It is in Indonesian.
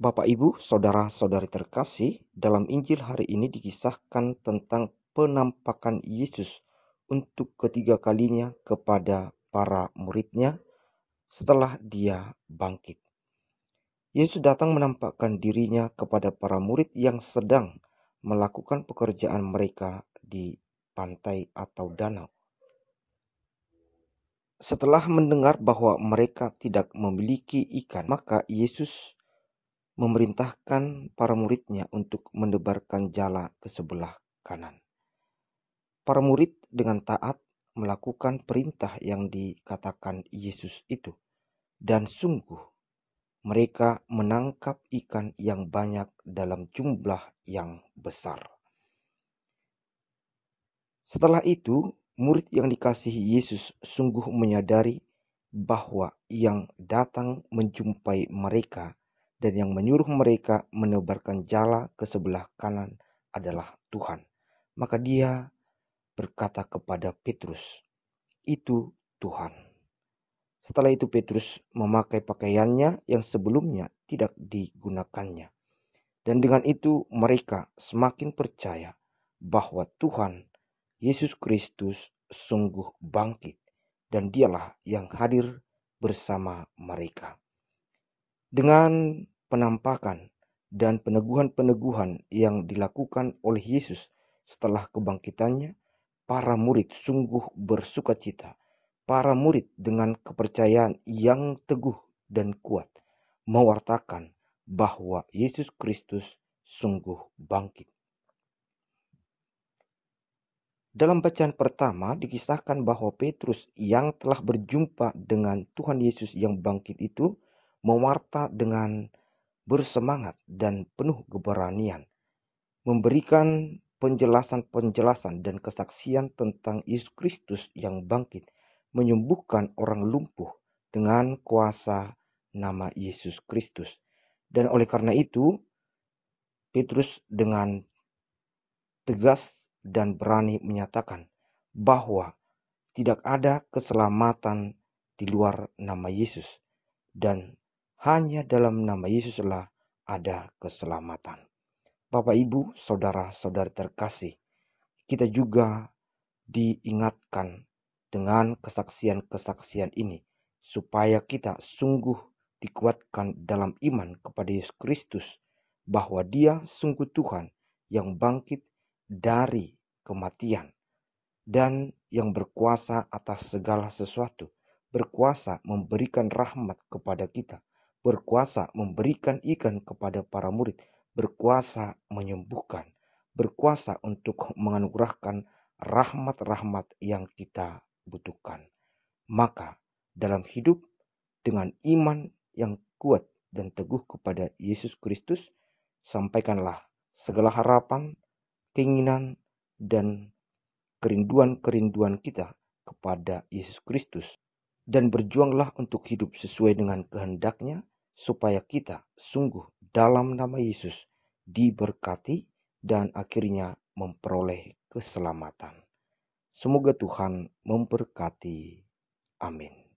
Bapak, Ibu, saudara-saudari terkasih, dalam Injil hari ini dikisahkan tentang penampakan Yesus untuk ketiga kalinya kepada para muridnya setelah dia bangkit. Yesus datang menampakkan dirinya kepada para murid yang sedang melakukan pekerjaan mereka di pantai atau danau. Setelah mendengar bahwa mereka tidak memiliki ikan, maka Yesus memerintahkan para muridnya untuk mendebarkan jala ke sebelah kanan. Para murid dengan taat melakukan perintah yang dikatakan Yesus itu, dan sungguh mereka menangkap ikan yang banyak dalam jumlah yang besar. Setelah itu, murid yang dikasihi Yesus sungguh menyadari bahwa yang datang menjumpai mereka dan yang menyuruh mereka menebarkan jala ke sebelah kanan adalah Tuhan. Maka dia berkata kepada Petrus, "Itu Tuhan." Setelah itu Petrus memakai pakaiannya yang sebelumnya tidak digunakannya. Dan dengan itu mereka semakin percaya bahwa Tuhan Yesus Kristus sungguh bangkit dan dialah yang hadir bersama mereka. Dengan penampakan dan peneguhan-peneguhan yang dilakukan oleh Yesus setelah kebangkitannya, para murid sungguh bersuka cita. Para murid dengan kepercayaan yang teguh dan kuat mewartakan bahwa Yesus Kristus sungguh bangkit. Dalam bacaan pertama dikisahkan bahwa Petrus yang telah berjumpa dengan Tuhan Yesus yang bangkit itu mewarta dengan bersemangat dan penuh keberanian, memberikan penjelasan-penjelasan dan kesaksian tentang Yesus Kristus yang bangkit, menyembuhkan orang lumpuh dengan kuasa nama Yesus Kristus. Dan oleh karena itu, Petrus dengan tegas dan berani menyatakan bahwa tidak ada keselamatan di luar nama Yesus dan hanya dalam nama Yesuslah ada keselamatan. Bapak, Ibu, saudara-saudari terkasih, kita juga diingatkan dengan kesaksian-kesaksian ini supaya kita sungguh dikuatkan dalam iman kepada Yesus Kristus bahwa Dia sungguh Tuhan yang bangkit dari kematian dan yang berkuasa atas segala sesuatu, berkuasa memberikan rahmat kepada kita, berkuasa memberikan ikan kepada para murid, berkuasa menyembuhkan, berkuasa untuk menganugerahkan rahmat-rahmat yang kita butuhkan. Maka dalam hidup dengan iman yang kuat dan teguh kepada Yesus Kristus, sampaikanlah segala harapan, keinginan, dan kerinduan-kerinduan kita kepada Yesus Kristus dan berjuanglah untuk hidup sesuai dengan kehendaknya supaya kita sungguh dalam nama Yesus diberkati dan akhirnya memperoleh keselamatan. Semoga Tuhan memberkati. Amin.